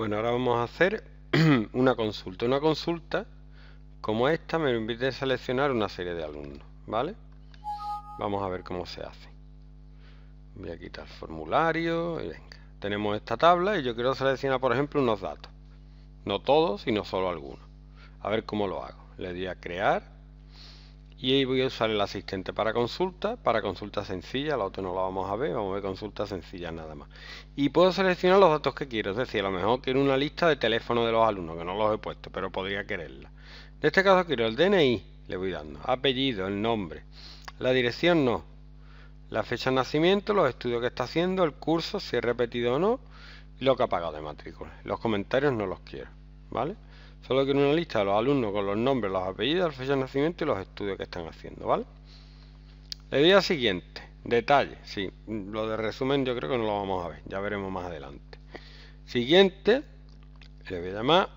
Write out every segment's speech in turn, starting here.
Bueno, ahora vamos a hacer una consulta. Una consulta como esta me permite a seleccionar una serie de alumnos, ¿vale? Vamos a ver cómo se hace. Voy a quitar formulario y venga. Tenemos esta tabla y yo quiero seleccionar, por ejemplo, unos datos. No todos, sino solo algunos. A ver cómo lo hago. Le doy a crear y ahí voy a usar el asistente para consulta, para consulta sencilla, la otra no la vamos a ver, vamos a ver consulta sencilla nada más. Y puedo seleccionar los datos que quiero, es decir, a lo mejor quiero una lista de teléfonos de los alumnos, que no los he puesto, pero podría quererla. En este caso quiero el DNI, le voy dando, apellido, el nombre, la dirección no, la fecha de nacimiento, los estudios que está haciendo, el curso, si es repetido o no, y lo que ha pagado de matrícula. Los comentarios no los quiero, ¿vale? Solo quiero una lista de los alumnos con los nombres, los apellidos, la fecha de nacimiento y los estudios que están haciendo, ¿vale? Le doy a siguiente. Detalle, sí. Lo de resumen yo creo que no lo vamos a ver. Ya veremos más adelante. Siguiente. Le voy a llamar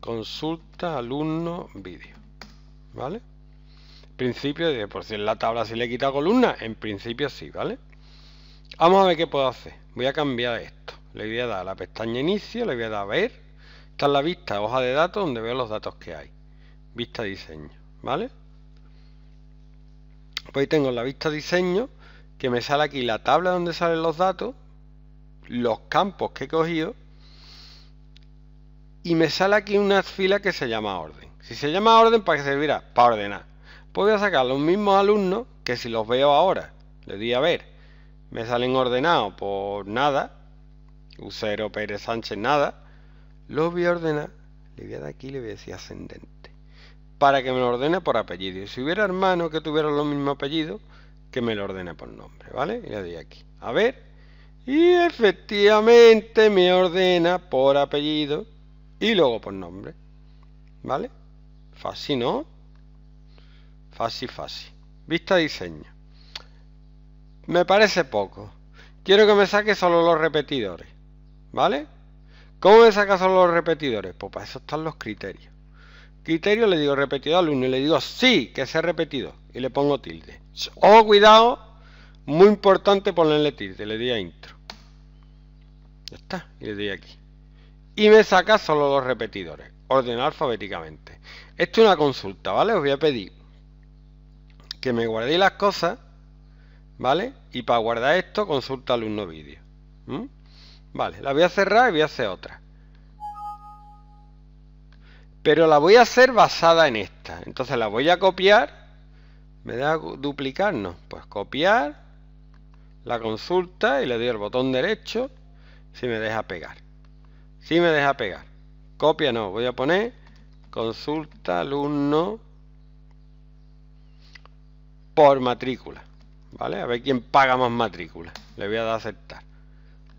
consulta alumno vídeo. ¿Vale? Principio, de por si en la tabla si le he quitado columna, en principio sí, ¿vale? Vamos a ver qué puedo hacer. Voy a cambiar esto. Le voy a dar a la pestaña inicio, le voy a dar a ver esta es la vista hoja de datos donde veo los datos que hay. Vista diseño, ¿vale? Pues ahí tengo la vista diseño que me sale aquí la tabla donde salen los datos, los campos que he cogido y me sale aquí una fila que se llama orden. Si se llama orden, ¿para qué servirá? Para ordenar. Pues voy a sacar los mismos alumnos que si los veo ahora, le di a ver, me salen ordenados por nada, Ucero Pérez Sánchez nada, lo voy a ordenar, le voy a dar aquí, le voy a decir ascendente, para que me lo ordene por apellido. Y si hubiera hermano que tuviera los mismos apellidos, que me lo ordene por nombre, ¿vale? Y le doy aquí, a ver, y efectivamente me ordena por apellido y luego por nombre, ¿vale? Fácil, ¿no? Fácil, fácil. Vista diseño. Me parece poco. Quiero que me saque solo los repetidores, ¿vale? ¿Cómo me saca solo los repetidores? Pues para eso están los criterios. Criterio le digo repetidor al uno y le digo sí, que sea repetido. Y le pongo tilde. Ojo, cuidado, muy importante ponerle tilde. Le di a intro. Ya está, y le doy aquí. Y me saca solo los repetidores. Ordenar alfabéticamente. Esto es una consulta, ¿vale? Os voy a pedir que me guardéis las cosas, ¿vale? Y para guardar esto, consulta alumno vídeo. Vale, la voy a cerrar y voy a hacer otra. Pero la voy a hacer basada en esta. Entonces la voy a copiar. ¿Me da duplicar? No. Pues copiar la consulta y le doy el botón derecho si me deja pegar. Si me deja pegar. Copia no. Voy a poner consulta alumno por matrícula. ¿Vale? A ver quién paga más matrícula. Le voy a dar aceptar.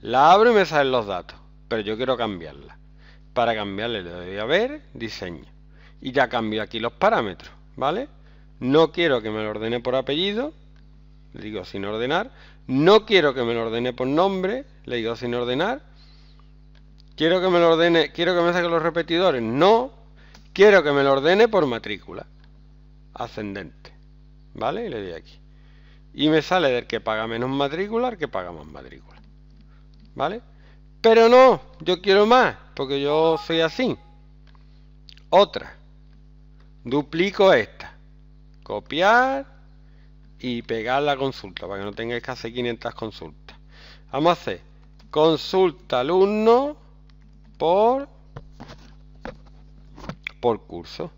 La abro y me salen los datos, pero yo quiero cambiarla. Para cambiarle le doy a ver, diseño. Y ya cambio aquí los parámetros, ¿vale? No quiero que me lo ordene por apellido, le digo sin ordenar. No quiero que me lo ordene por nombre, le digo sin ordenar. Quiero que me lo ordene, quiero que me saque los repetidores, no. Quiero que me lo ordene por matrícula, ascendente, ¿vale? Y le doy aquí. Y me sale del que paga menos matrícula al que paga más matrícula. ¿Vale? Pero no, yo quiero más, porque yo soy así. Otra. Duplico esta. Copiar y pegar la consulta, para que no tengáis que hacer 500 consultas. Vamos a hacer consulta alumno por, por curso.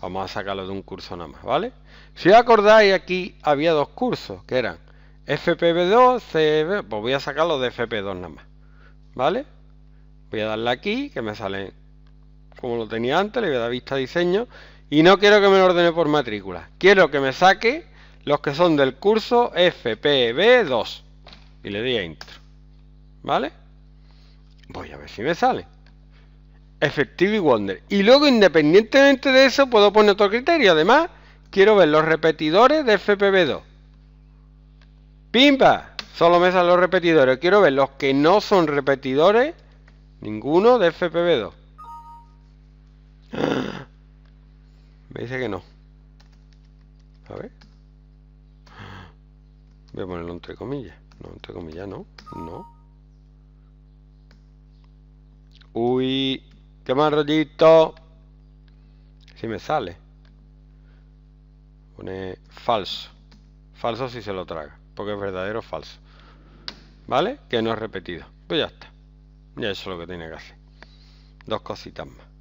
Vamos a sacarlo de un curso nada más, ¿vale? Si os acordáis, aquí había dos cursos, que eran FPV2, CB, pues voy a sacarlo de FP2 nada más. ¿Vale? Voy a darle aquí, que me sale como lo tenía antes, le voy a dar vista diseño. Y no quiero que me lo ordene por matrícula. Quiero que me saque los que son del curso FPB2. Y le doy a intro. ¿Vale? Voy a ver si me sale. Effective Wonder. Y luego, independientemente de eso, puedo poner otro criterio. Además, quiero ver los repetidores de FPB2. ¡Pimba! Solo me salen los repetidores. Quiero ver los que no son repetidores. Ninguno de FPV2. Me dice que no. A ver. Voy a ponerlo entre comillas. No, entre comillas no. No. Uy, qué mal rollito. Si me sale. Pone falso. Falso si se lo traga. Porque es verdadero falso. ¿Vale? Que no es repetido. Pues ya está. Ya eso es lo que tiene que hacer. Dos cositas más.